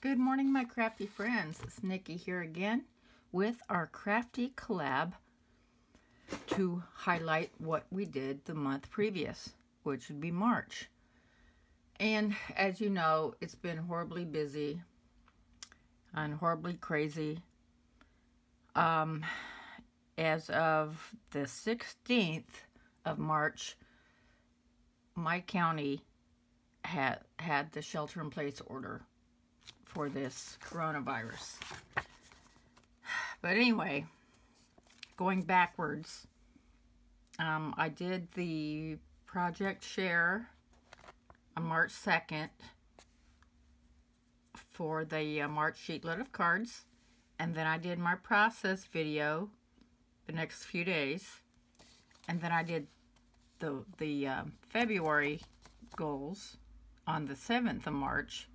Good morning, my crafty friends. It's Nikki here again with our crafty collab to highlight what we did the month previous, which would be March. And as you know, it's been horribly busy and horribly crazy. Um, as of the 16th of March, my county had had the shelter in place order for this coronavirus. But anyway, going backwards, um, I did the project share on March 2nd for the uh, March sheetload of cards. And then I did my process video the next few days. And then I did the, the uh, February goals on the 7th of March.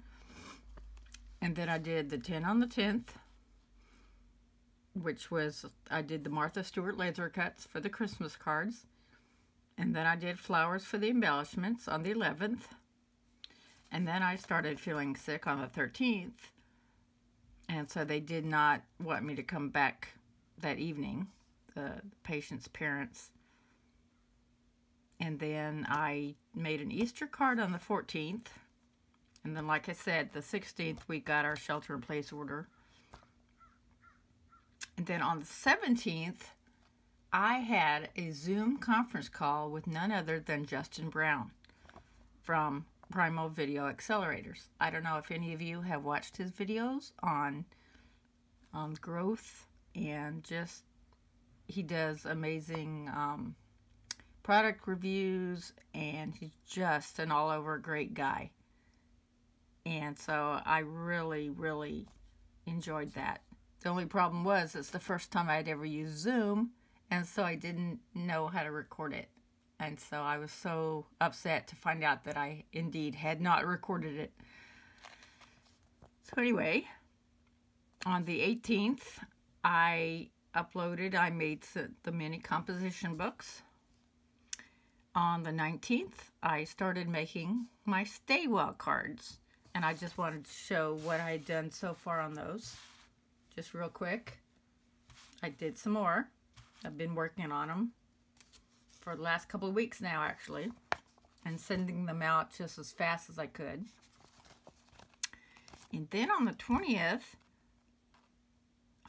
And then I did the 10 on the 10th, which was, I did the Martha Stewart laser cuts for the Christmas cards. And then I did flowers for the embellishments on the 11th. And then I started feeling sick on the 13th. And so they did not want me to come back that evening, the patient's parents. And then I made an Easter card on the 14th. And then, like I said, the 16th, we got our shelter in place order. And then on the 17th, I had a Zoom conference call with none other than Justin Brown from Primal Video Accelerators. I don't know if any of you have watched his videos on, on growth and just, he does amazing um, product reviews and he's just an all over great guy. And so I really, really enjoyed that. The only problem was it's the first time I'd ever used Zoom, and so I didn't know how to record it. And so I was so upset to find out that I indeed had not recorded it. So anyway, on the 18th, I uploaded, I made the mini composition books. On the 19th, I started making my Stay Well cards. And I just wanted to show what I had done so far on those. Just real quick. I did some more. I've been working on them for the last couple of weeks now, actually. And sending them out just as fast as I could. And then on the 20th,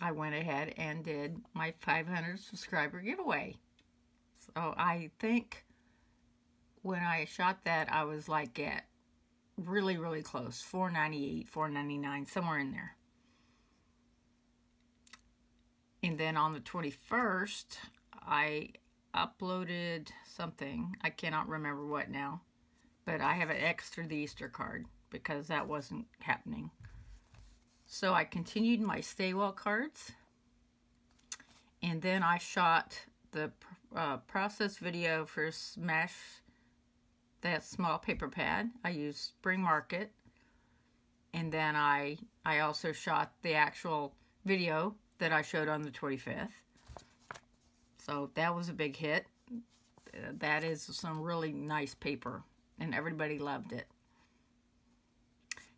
I went ahead and did my 500 subscriber giveaway. So I think when I shot that, I was like at really, really close. 498, 499, somewhere in there. And then on the 21st, I uploaded something. I cannot remember what now. But I have an X extra the Easter card because that wasn't happening. So I continued my Stay Well cards. And then I shot the uh, process video for Smash that small paper pad. I used Spring Market. And then I, I also shot the actual video that I showed on the 25th. So that was a big hit. That is some really nice paper. And everybody loved it.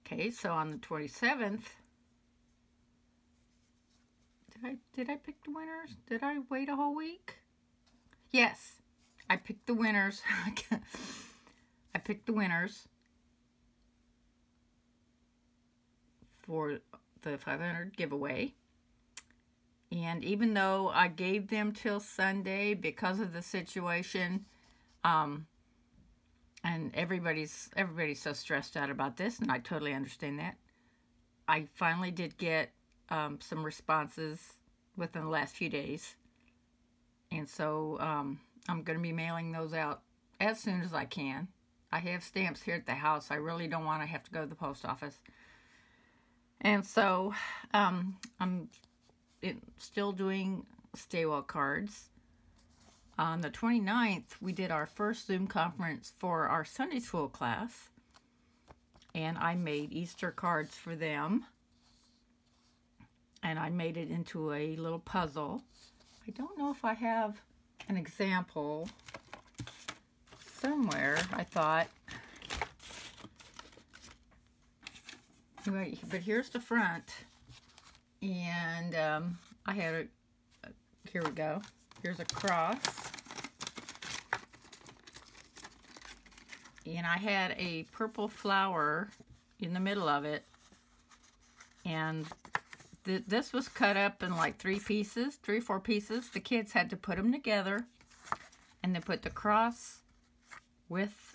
Okay, so on the 27th, did I, did I pick the winners? Did I wait a whole week? Yes, I picked the winners. I picked the winners for the 500 giveaway. And even though I gave them till Sunday because of the situation, um, and everybody's everybody's so stressed out about this, and I totally understand that. I finally did get um, some responses within the last few days, and so um, I'm going to be mailing those out as soon as I can. I have stamps here at the house. I really don't want to have to go to the post office. And so um, I'm still doing Stay Well cards. On the 29th, we did our first Zoom conference for our Sunday school class. And I made Easter cards for them. And I made it into a little puzzle. I don't know if I have an example somewhere, I thought. But here's the front. And um, I had a, here we go. Here's a cross. And I had a purple flower in the middle of it. And th this was cut up in like three pieces, three, four pieces. The kids had to put them together. And then put the cross with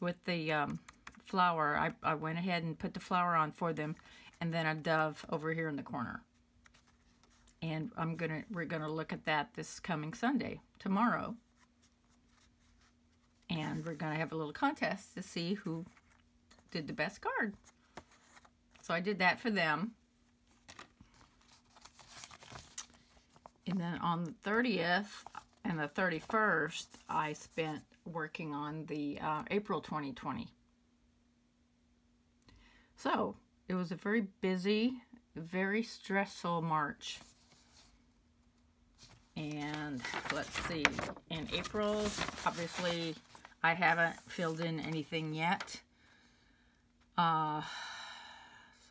with the um, flower. I, I went ahead and put the flower on for them. And then a dove over here in the corner. And I'm gonna we're gonna look at that this coming Sunday, tomorrow and we're to have a little contest to see who did the best card. So I did that for them. And then on the 30th and the 31st, I spent working on the uh, April 2020. So it was a very busy, very stressful March. And let's see, in April, obviously I haven't filled in anything yet. Uh,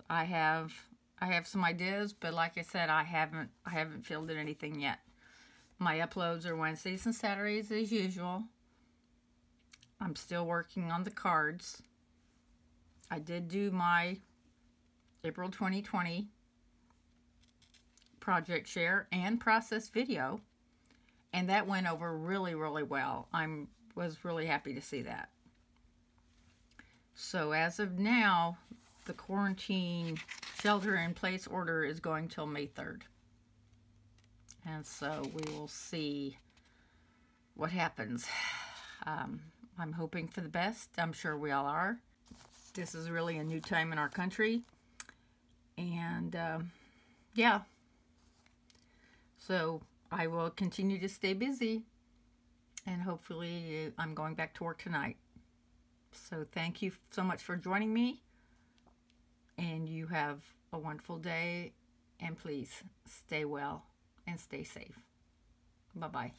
I have I have some ideas, but like I said, I haven't I haven't filled in anything yet. My uploads are Wednesdays and Saturdays as usual. I'm still working on the cards. I did do my April 2020 project share and process video and that went over really really well. I'm was really happy to see that. So as of now, the quarantine shelter in place order is going till May 3rd. And so we will see what happens. Um, I'm hoping for the best. I'm sure we all are. This is really a new time in our country. And um, yeah. So I will continue to stay busy and hopefully I'm going back to work tonight. So thank you so much for joining me, and you have a wonderful day, and please stay well and stay safe. Bye-bye.